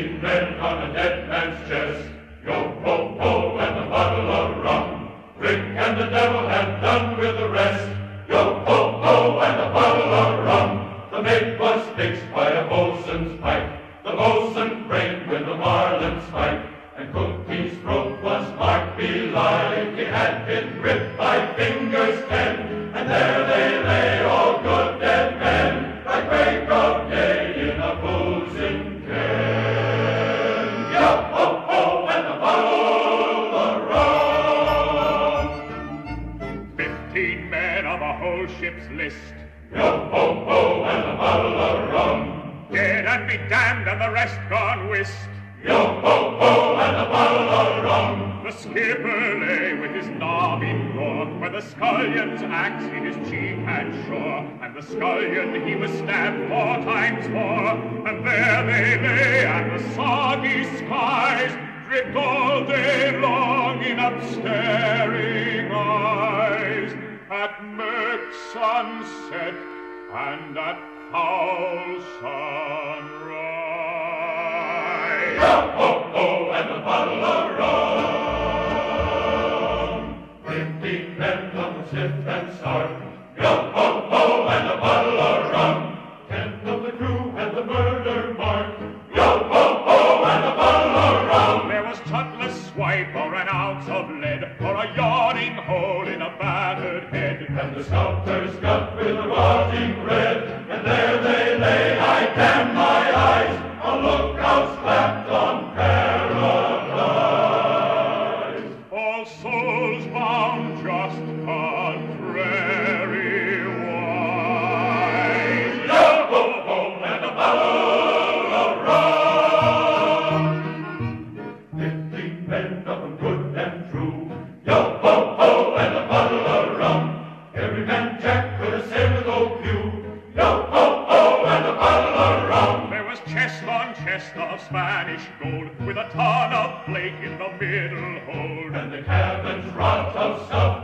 men on a dead man's chest. Yo ho ho and the bottle of rum. Drink and the devil have done with the rest. Yo ho ho and the bottle of rum. The mate was fixed by a bosun's pipe. The bosun brained with the marlin spike. And Cookie's throat was marked belike. It had been ripped by fingers ten. And there they Fifteen men of a whole ship's list. Yo ho ho and a bottle of rum. Dead and be damned and the rest gone whist. Yo ho ho and a bottle of rum. The skipper lay with his knob in gore, where the scullion's axe in his cheek had shore, and the scullion he was stabbed four times more, and there they lay, and the soggy skies dripped all day long in upstaring eyes, at murk sunset and at foul sunrise. Yo ho ho and a bottle of rum. Fifteen men come stiff and cutlass swipe or an ounce of lead or a yawning hole in a battered head. And the scuppers' gut with a rotting red. Men of them good and true. Yo ho ho and a bottle of rum. Every man Jack could have sailed with old Pew. Yo ho ho and a bottle of rum. There was chest on chest of Spanish gold with a ton of flake in the middle hold. And the cabin's rot of stuff